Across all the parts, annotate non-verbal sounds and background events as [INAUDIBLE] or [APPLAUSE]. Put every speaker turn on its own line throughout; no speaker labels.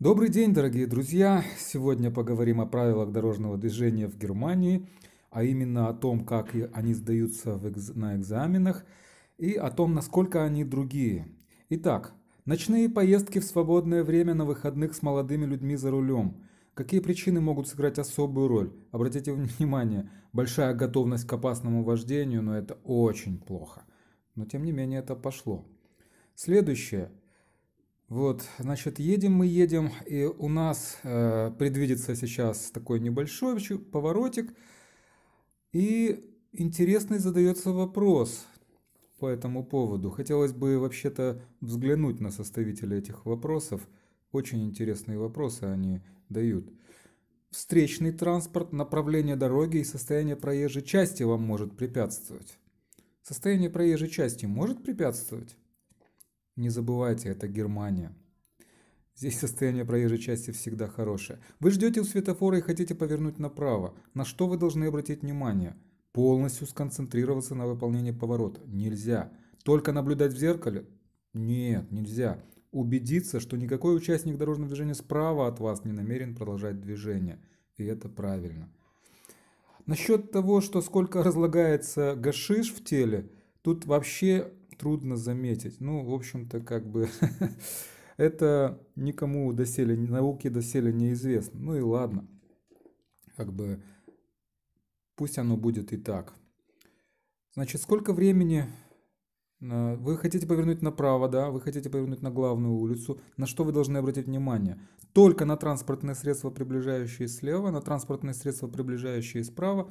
Добрый день, дорогие друзья! Сегодня поговорим о правилах дорожного движения в Германии, а именно о том, как они сдаются на экзаменах и о том, насколько они другие. Итак, ночные поездки в свободное время на выходных с молодыми людьми за рулем. Какие причины могут сыграть особую роль? Обратите [LAUGHS] внимание, большая готовность к опасному вождению, но это очень плохо. Но тем не менее это пошло. Следующее – вот, значит, едем мы едем, и у нас э, предвидится сейчас такой небольшой поворотик, и интересный задается вопрос по этому поводу. Хотелось бы вообще-то взглянуть на составителя этих вопросов. Очень интересные вопросы они дают. Встречный транспорт, направление дороги и состояние проезжей части вам может препятствовать. Состояние проезжей части может препятствовать? Не забывайте, это Германия. Здесь состояние проезжей части всегда хорошее. Вы ждете у светофора и хотите повернуть направо. На что вы должны обратить внимание? Полностью сконцентрироваться на выполнении поворота. Нельзя. Только наблюдать в зеркале? Нет, нельзя. Убедиться, что никакой участник дорожного движения справа от вас не намерен продолжать движение. И это правильно. Насчет того, что сколько разлагается гашиш в теле, тут вообще трудно заметить. Ну, в общем-то, как бы [LAUGHS] это никому доселе, науке доселе неизвестно. Ну и ладно. Как бы пусть оно будет и так. Значит, сколько времени вы хотите повернуть направо, да, вы хотите повернуть на главную улицу. На что вы должны обратить внимание? Только на транспортные средства, приближающие слева, на транспортные средства, приближающие справа.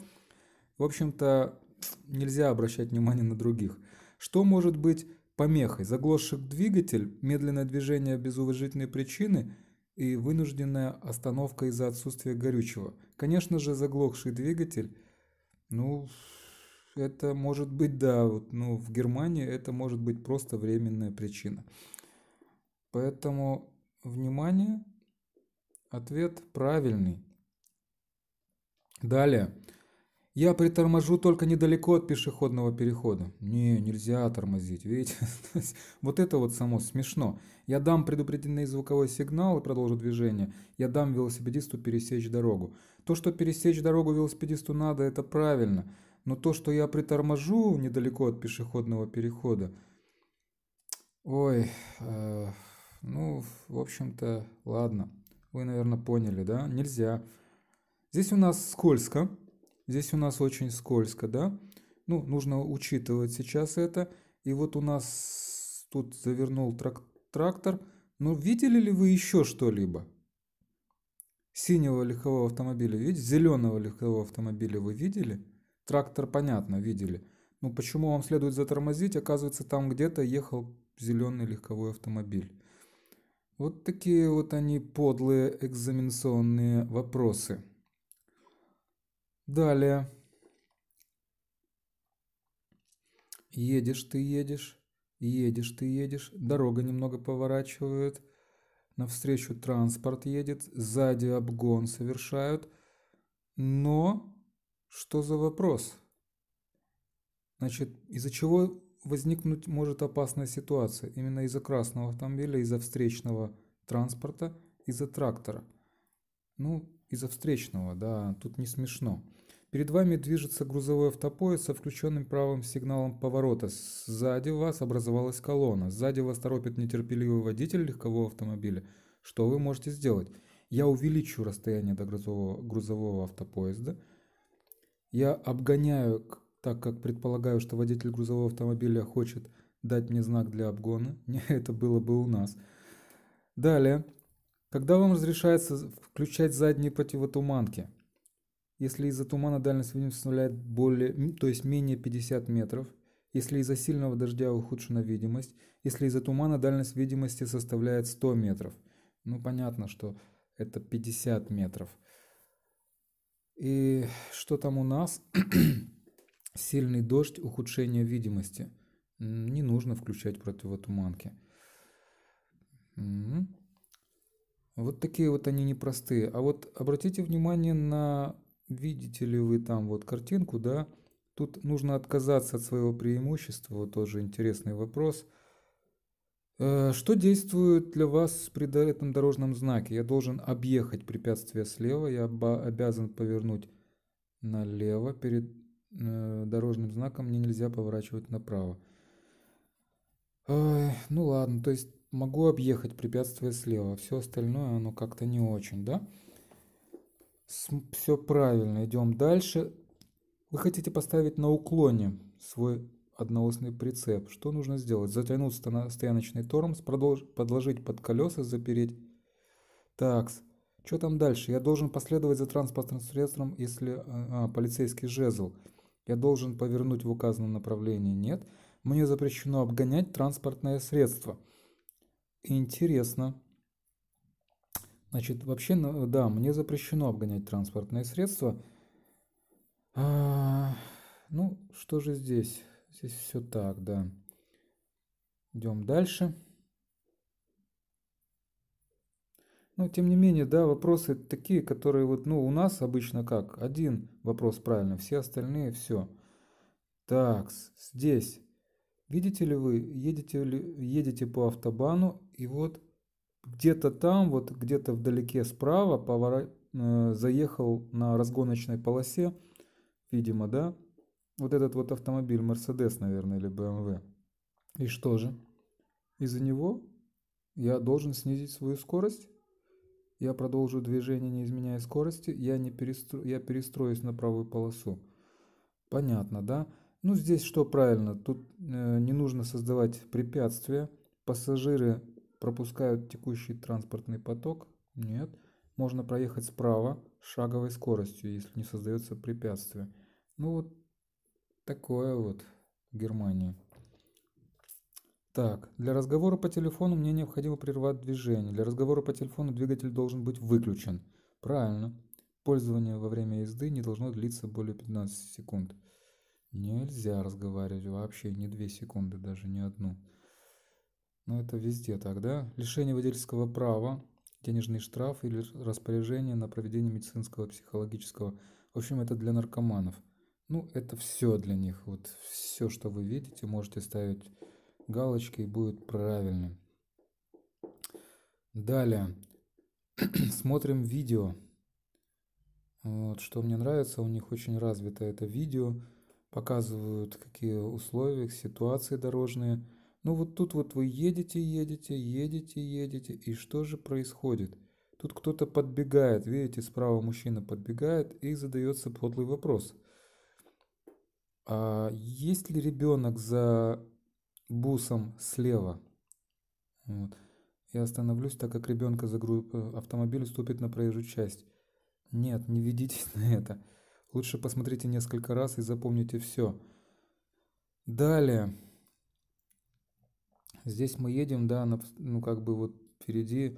В общем-то, нельзя обращать внимание на других. Что может быть помехой? Заглохший двигатель, медленное движение без уважительной причины и вынужденная остановка из-за отсутствия горючего. Конечно же, заглохший двигатель, ну, это может быть, да, вот, ну, в Германии это может быть просто временная причина. Поэтому, внимание, ответ правильный. Далее. Я приторможу только недалеко от пешеходного перехода. Не, нельзя тормозить, видите? [LAUGHS] вот это вот само смешно. Я дам предупредительный звуковой сигнал и продолжу движение. Я дам велосипедисту пересечь дорогу. То, что пересечь дорогу велосипедисту надо, это правильно. Но то, что я приторможу недалеко от пешеходного перехода... Ой, э, ну, в общем-то, ладно. Вы, наверное, поняли, да? Нельзя. Здесь у нас скользко. Здесь у нас очень скользко, да? Ну, нужно учитывать сейчас это. И вот у нас тут завернул трак трактор. Но видели ли вы еще что-либо? Синего легкового автомобиля видите? Зеленого легкового автомобиля вы видели? Трактор, понятно, видели. Ну, почему вам следует затормозить? Оказывается, там где-то ехал зеленый легковой автомобиль. Вот такие вот они подлые экзаменационные вопросы. Далее. Едешь ты, едешь, едешь ты, едешь. Дорога немного поворачивает. Навстречу транспорт едет. Сзади обгон совершают. Но что за вопрос? Значит, из-за чего возникнуть может опасная ситуация? Именно из-за красного автомобиля, из-за встречного транспорта, из-за трактора. Ну, из-за встречного, да, тут не смешно. Перед вами движется грузовой автопоезд со включенным правым сигналом поворота. Сзади вас образовалась колонна. Сзади вас торопит нетерпеливый водитель легкового автомобиля. Что вы можете сделать? Я увеличу расстояние до грузового, грузового автопоезда. Я обгоняю, так как предполагаю, что водитель грузового автомобиля хочет дать мне знак для обгона. [LAUGHS] Это было бы у нас. Далее. Когда вам разрешается включать задние противотуманки? Если из-за тумана дальность видимости составляет более, то есть менее 50 метров, если из-за сильного дождя ухудшена видимость, если из-за тумана дальность видимости составляет 100 метров. Ну, понятно, что это 50 метров. И что там у нас? [CLEARS THROAT] Сильный дождь, ухудшение видимости. Не нужно включать противотуманки. Вот такие вот они непростые. А вот обратите внимание на видите ли вы там вот картинку, да? Тут нужно отказаться от своего преимущества, вот тоже интересный вопрос. Э, Что действует для вас при этом дорожном знаке? Я должен объехать препятствие слева, я обязан повернуть налево. Перед э, дорожным знаком мне нельзя поворачивать направо. Ну ладно, то есть могу объехать препятствие слева, все остальное оно как-то не очень, да? Все правильно, идем дальше. Вы хотите поставить на уклоне свой одноосный прицеп. Что нужно сделать? Затянуть стояночный тормоз, продолж- подложить под колеса, запереть. Так, что там дальше? Я должен последовать за транспортным средством, если... А, а, полицейский жезл. Я должен повернуть в указанном направлении. Нет. Мне запрещено обгонять транспортное средство. Интересно. Значит, вообще, ну, да, мне запрещено обгонять транспортное средство. А, ну, что же здесь? Здесь все так, да. Идем дальше. Но тем не менее, да, вопросы такие, которые вот, ну, у нас обычно как? Один вопрос правильно, все остальные все. Так, здесь. Видите ли вы, едете, ли, едете по автобану, и вот где-то там, вот где-то вдалеке справа повора... э, заехал на разгоночной полосе, видимо, да, вот этот вот автомобиль Mercedes, наверное, или BMW. И что же? Из-за него я должен снизить свою скорость? Я продолжу движение, не изменяя скорости, я, не перестро... я перестроюсь на правую полосу. Понятно, да? Ну, здесь что правильно? Тут э, не нужно создавать препятствия. Пассажиры пропускают текущий транспортный поток? Нет. Можно проехать справа шаговой скоростью, если не создается препятствие. Ну, вот такое вот в Германии. Так, для разговора по телефону мне необходимо прервать движение. Для разговора по телефону двигатель должен быть выключен. Правильно. Пользование во время езды не должно длиться более 15 секунд. Нельзя разговаривать вообще не 2 секунды, даже не одну. Но это везде так, да? Лишение водительского права, денежный штраф или распоряжение на проведение медицинского, психологического. В общем, это для наркоманов. Ну, это все для них. Вот все, что вы видите, можете ставить галочки и будет правильным. Далее. [CLEARS THROAT] Смотрим видео. Вот, что мне нравится, у них очень развито это видео. Показывают, какие условия, ситуации дорожные. Ну вот тут вот вы едете, едете, едете, едете. И что же происходит? Тут кто-то подбегает, видите, справа мужчина подбегает и задается подлый вопрос. А есть ли ребенок за бусом слева? Вот. Я остановлюсь, так как ребенка за группу автомобиль ступит на проезжую часть. Нет, не ведитесь [LAUGHS] на это. Лучше посмотрите несколько раз и запомните все. Далее. Здесь мы едем, да, на, ну как бы вот впереди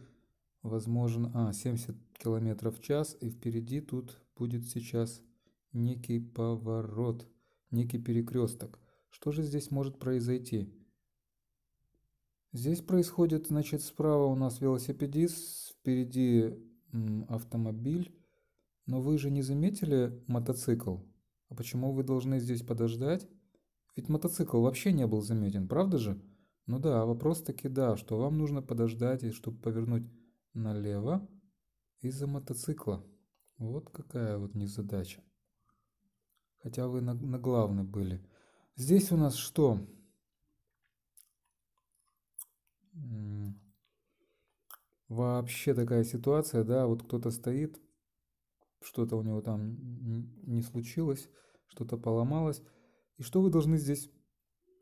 возможен, а, 70 километров в час, и впереди тут будет сейчас некий поворот, некий перекресток. Что же здесь может произойти? Здесь происходит, значит, справа у нас велосипедист, впереди автомобиль. Но вы же не заметили мотоцикл? А почему вы должны здесь подождать? Ведь мотоцикл вообще не был заметен, правда же? Ну да, вопрос таки да, что вам нужно подождать, чтобы повернуть налево из-за мотоцикла. Вот какая вот незадача. Хотя вы на, на главной были. Здесь у нас что? Вообще такая ситуация, да, вот кто-то стоит, что-то у него там не случилось, что-то поломалось. И что вы должны здесь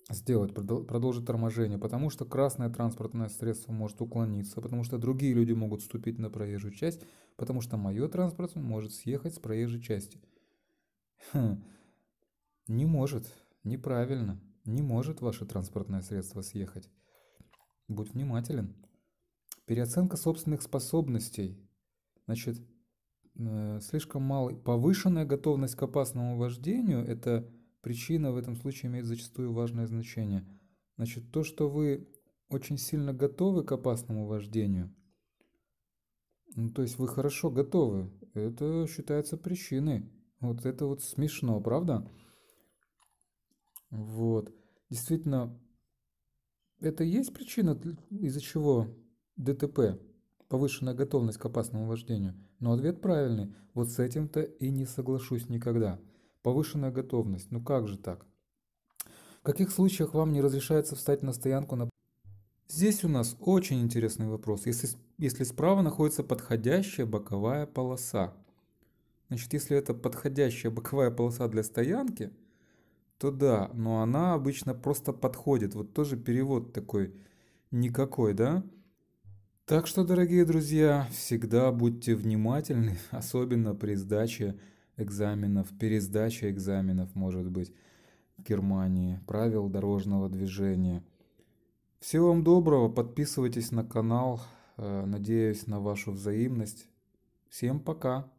сделать, продолжить торможение, потому что красное транспортное средство может уклониться, потому что другие люди могут вступить на проезжую часть, потому что мое транспорт может съехать с проезжей части. Хм. Не может, неправильно, не может ваше транспортное средство съехать. Будь внимателен. Переоценка собственных способностей. Значит, э, слишком малый. Повышенная готовность к опасному вождению – это причина в этом случае имеет зачастую важное значение. Значит, то, что вы очень сильно готовы к опасному вождению, ну, то есть вы хорошо готовы, это считается причиной. Вот это вот смешно, правда? Вот. Действительно, это и есть причина, из-за чего ДТП, повышенная готовность к опасному вождению? Но ответ правильный. Вот с этим-то и не соглашусь никогда. Повышенная готовность. Ну как же так? В каких случаях вам не разрешается встать на стоянку на... Здесь у нас очень интересный вопрос. Если, если справа находится подходящая боковая полоса, значит, если это подходящая боковая полоса для стоянки, то да, но она обычно просто подходит. Вот тоже перевод такой никакой, да? Так что, дорогие друзья, всегда будьте внимательны, [LAUGHS] особенно при сдаче экзаменов, пересдаче экзаменов, может быть, в Германии, правил дорожного движения. Всего вам доброго, подписывайтесь на канал, э, надеюсь на вашу взаимность. Всем пока!